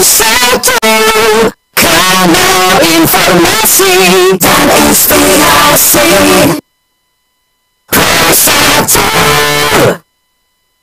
Concerto Come out in pharmacy That is the Concerto